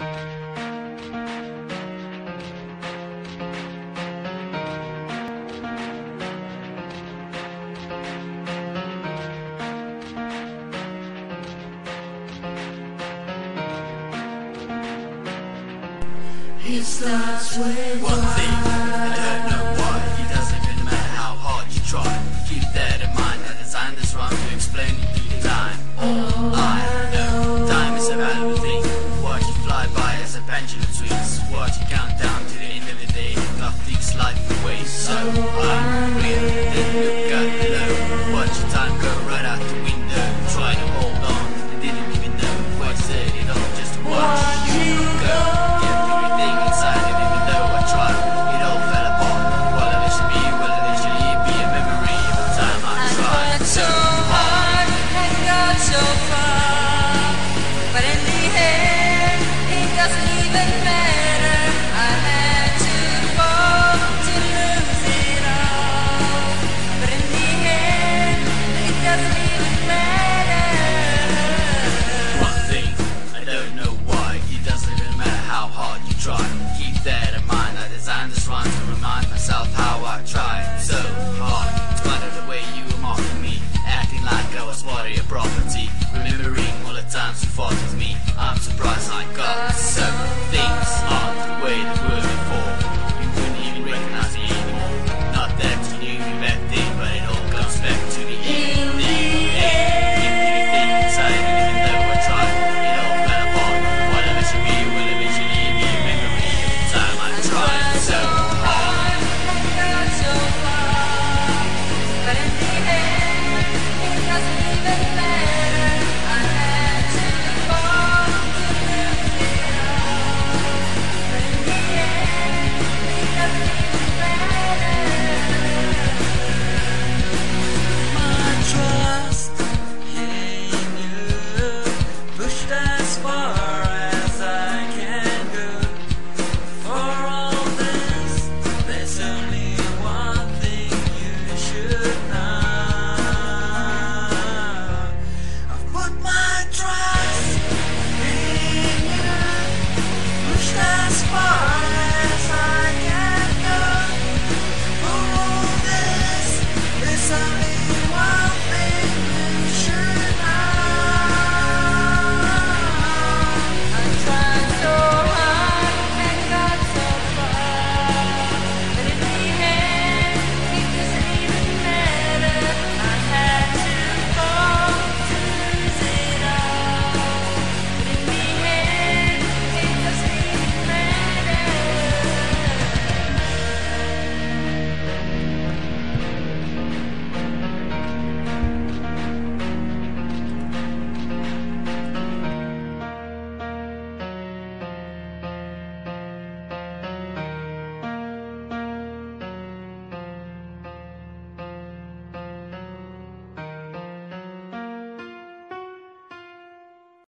It starts with One thing, I don't know why. It doesn't really matter how hard you try. Keep that in mind, I designed this rhyme to explain swings Watch it count down to the end of the day. Ticks life away So I'm real, then look at below Watch that in mind I designed this rhyme to remind myself how I tried so hard. In spite of the way you were mocking me Acting like I was part of your property. Remembering all the times you fought with me. I'm surprised I got